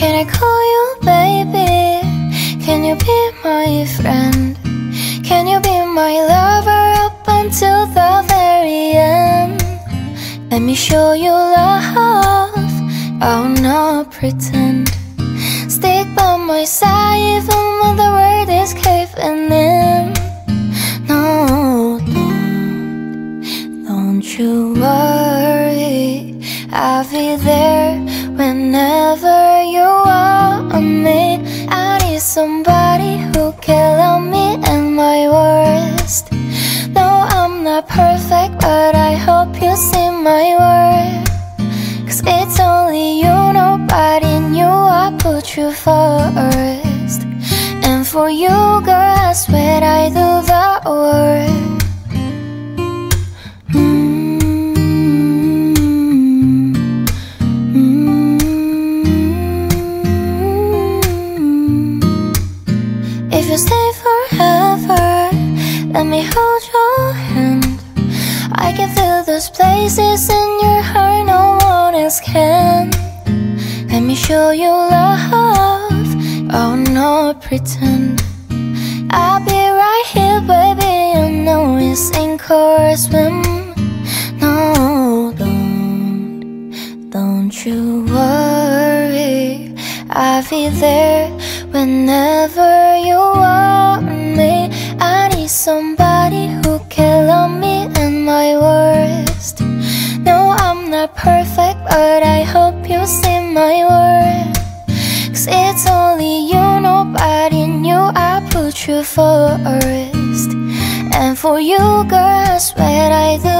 Can I call you baby? Can you be my friend? Can you be my lover up until the very end? Let me show you love, I'll not pretend Stick by my side even when the world is caving in No, don't, don't you worry I'll be there not perfect, but I hope you see my worth. Cause it's only you, nobody knew I put you first. And for you, girl, I swear I do the work. Mm, mm. If you stay forever, let me hold hand. Those places in your heart no one else can. Let me show you love. Oh no, pretend. I'll be right here, baby. You know it's sink or swim. No, don't, don't you worry. I'll be there whenever you want me. I need somebody I put you first. And for you, girl, I swear I do